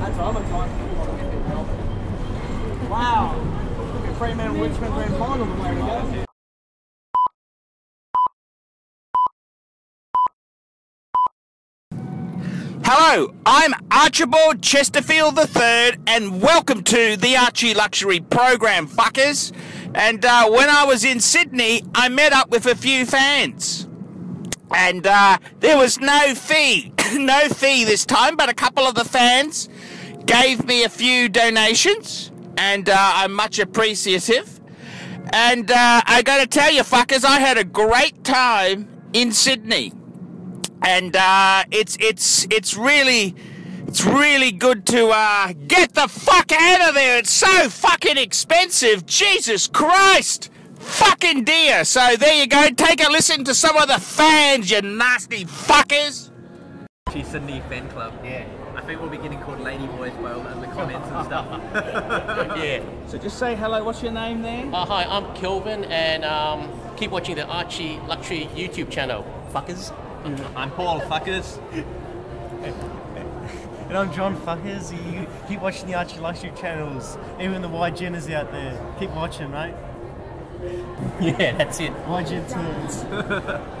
That's. Wow. At Fremantle Richmond Grand go. Hello, I'm Archibald Chesterfield III, and welcome to the Archie Luxury Program, fuckers. And uh, when I was in Sydney, I met up with a few fans. And uh, there was no fee, no fee this time, but a couple of the fans gave me a few donations, and uh, I'm much appreciative. And uh, I gotta tell you, fuckers, I had a great time in Sydney and uh, it's it's it's really it's really good to uh, get the fuck out of there. It's so fucking expensive. Jesus Christ. Fucking dear. So there you go. Take a listen to some of the fans, you nasty fuckers. Archie Sydney fan club. Yeah. I think we'll be getting called lady boys by all in the comments and stuff. Yeah. So just say hello. What's your name there? Uh, hi, I'm Kelvin, and um, keep watching the Archie Luxury YouTube channel. Fuckers. I'm Paul Fuckers. And I'm John Fuckers. You keep watching the Archie Luxury channels. Even the YGeners out there. Keep watching, right? Yeah, that's it. YGen turns.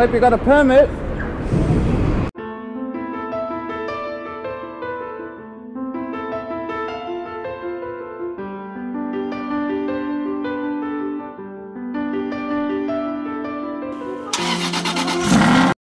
Hope you got a permit.